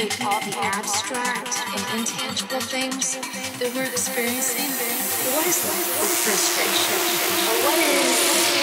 include all the abstract and intangible things that we're experiencing? What is life frustration? What is